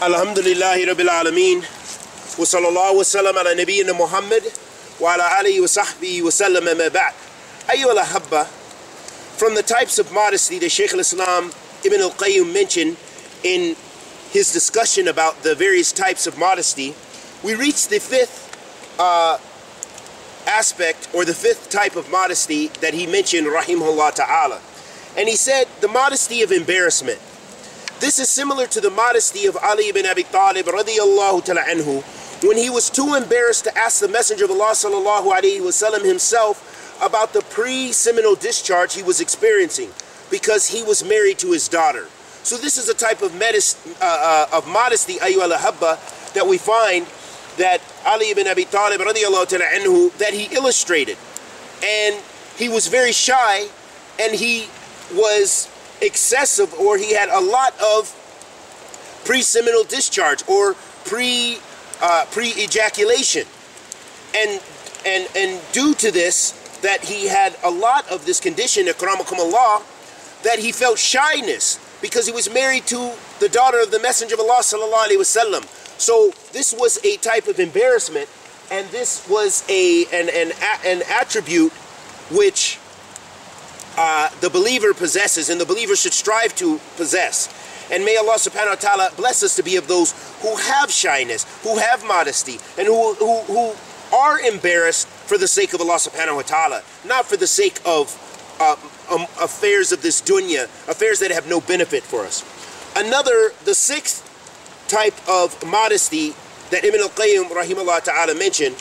Alhamdulillahi Rabbil Alameen. Wa sallallahu wa sallam ala nabiyyina Muhammad wa ala alihi wa sahbihi wa sallam amma ba'd. Ayyul ahabba From the types of modesty that Shaykh al-Islam Ibn al-Qayyim mentioned in his discussion about the various types of modesty we reach the fifth uh, aspect or the fifth type of modesty that he mentioned rahimahullah ta'ala. And he said the modesty of embarrassment. This is similar to the modesty of Ali ibn Abi Talib radiyallahu ta'ala anhu when he was too embarrassed to ask the Messenger of Allah sallallahu alayhi wasallam himself about the pre-seminal discharge he was experiencing because he was married to his daughter. So this is a type of, medis, uh, uh, of modesty, ayu al-habba, that we find that Ali ibn Abi Talib radiyallahu ta'ala anhu, that he illustrated. And he was very shy and he was excessive or he had a lot of pre-seminal discharge or pre uh, pre-ejaculation. And and and due to this that he had a lot of this condition akramakum Allah that he felt shyness because he was married to the daughter of the messenger of Allah sallallahu alaihi wasallam so this was a type of embarrassment and this was a an an, an attribute which uh, the believer possesses and the believer should strive to possess. And may Allah subhanahu wa ta'ala bless us to be of those who have shyness, who have modesty, and who, who, who are embarrassed for the sake of Allah subhanahu wa ta'ala, not for the sake of uh, um, affairs of this dunya, affairs that have no benefit for us. Another, the sixth type of modesty that Ibn al-Qayyim rahimahullah ta'ala mentioned,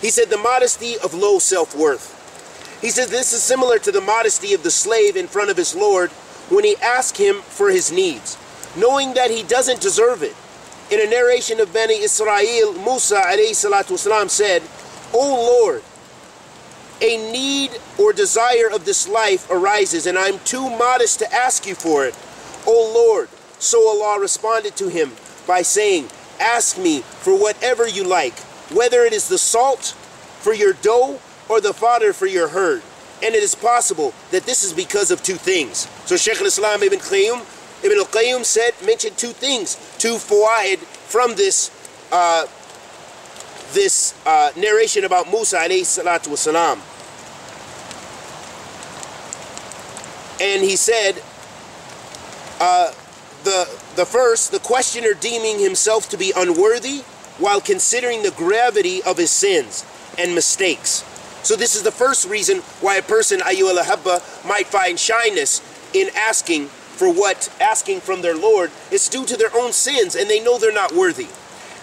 he said the modesty of low self-worth. He says this is similar to the modesty of the slave in front of his Lord when he asks him for his needs, knowing that he doesn't deserve it. In a narration of Bani Israel, Musa والسلام, said, O Lord, a need or desire of this life arises, and I'm too modest to ask you for it. O Lord, so Allah responded to him by saying, Ask me for whatever you like, whether it is the salt for your dough or the fodder for your herd. And it is possible that this is because of two things. So Shaykh al-Islam Ibn Qayyim, Ibn al-Qayyim said, mentioned two things, two fawaid from this uh, this uh, narration about Musa alayhi salatu wasalam. And he said, uh, the, the first, the questioner deeming himself to be unworthy while considering the gravity of his sins and mistakes. So this is the first reason why a person, ayu al might find shyness in asking for what, asking from their Lord. is due to their own sins and they know they're not worthy.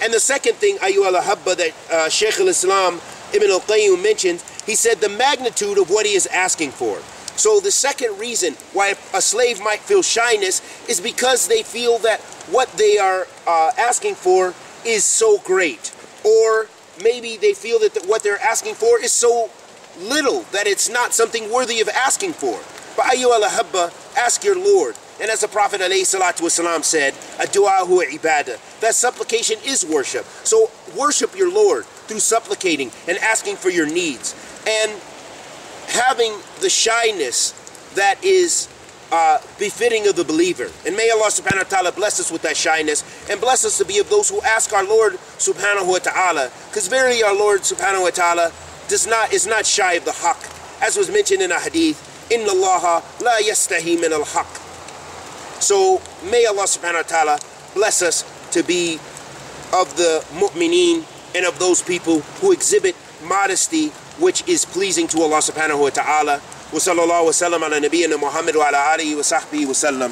And the second thing, ayu al that uh, Shaykh al-Islam Ibn al-Qayyim mentioned, he said the magnitude of what he is asking for. So the second reason why a slave might feel shyness is because they feel that what they are uh, asking for is so great. Or maybe they feel that what they're asking for is so little that it's not something worthy of asking for. But ask your Lord. And as the Prophet ﷺ said, ibadah. That supplication is worship. So worship your Lord through supplicating and asking for your needs. And having the shyness that is uh, befitting of the believer. And may Allah subhanahu wa ta'ala bless us with that shyness and bless us to be of those who ask our Lord subhanahu wa ta'ala. Because verily our Lord subhanahu wa ta'ala does not is not shy of the haqq. As was mentioned in a hadith, Inna Allah la yastahi min al haqq. So may Allah subhanahu wa ta'ala bless us to be of the mu'mineen and of those people who exhibit modesty which is pleasing to Allah subhanahu wa ta'ala. وصلى الله وسلم على نبينا محمد وعلى آله وصحبه وسلم.